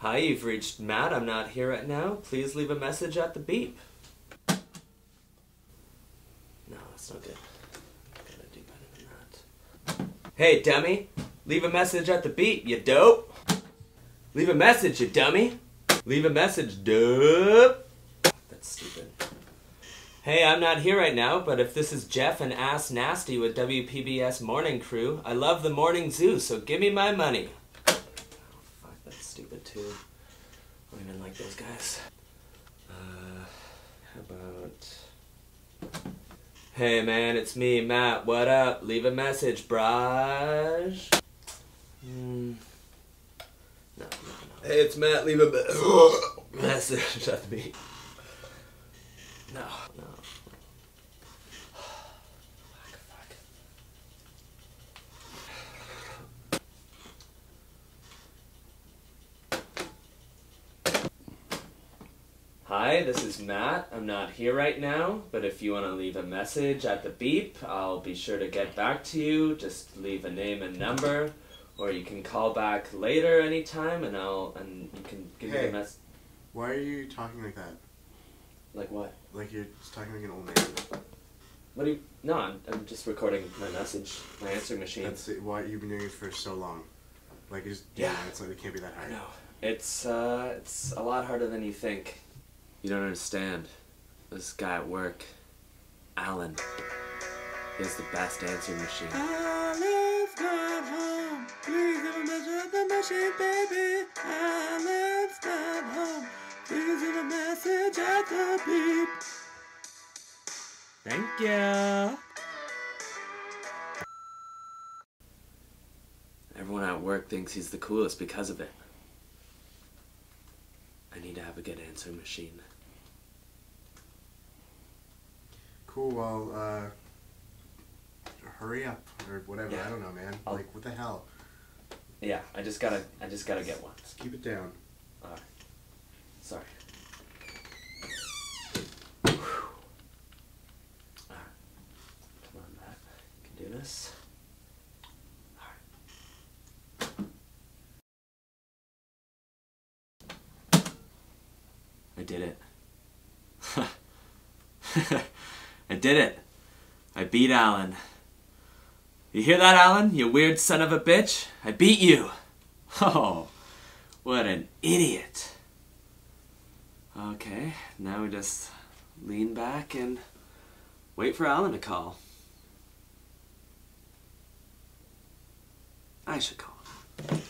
Hi, you've reached Matt. I'm not here right now. Please leave a message at the beep. No, that's not good. Gotta do better than that. Hey, dummy. Leave a message at the beep, you dope. Leave a message, you dummy. Leave a message, dope. That's stupid. Hey, I'm not here right now, but if this is Jeff and Ass Nasty with WPBS Morning Crew, I love the morning zoo, so give me my money. Oh, fuck, that's stupid too. I don't even like those guys. Uh, how about. Hey man, it's me, Matt. What up? Leave a message, Braj. Hmm. No, no, no. Hey, it's Matt. Leave a me- message at me. No, no. Hi, this is Matt. I'm not here right now, but if you want to leave a message at the beep, I'll be sure to get back to you. Just leave a name and number, or you can call back later anytime, and I'll and you can give me Hey. the mess. Why are you talking like that? Like what? Like you're just talking like an old man. What do you? No, I'm, I'm just recording my message, my answering machine. That's it. why you've been doing it for so long. Like it's Yeah. it's like it can't be that I hard. know. It's uh, it's a lot harder than you think. You don't understand. This guy at work, Alan. He has the best answering machine. Alan's not home. Please leave a message at the machine, baby. Alan's not home. Please leave a message at the beep. Thank you. Everyone at work thinks he's the coolest because of it. I need to have a good answering machine. Cool. Well, uh, hurry up or whatever. Yeah. I don't know, man. I'll- Like what the hell? Yeah, I just gotta, I just gotta get one. Just keep it down. Alright. Sorry. Alright. Come on, Matt. You can do this. I did it. I did it. I beat Alan. You hear that, Alan? You weird son of a bitch? I beat you. Oh, what an idiot. Okay, now we just lean back and wait for Alan to call. I should call him.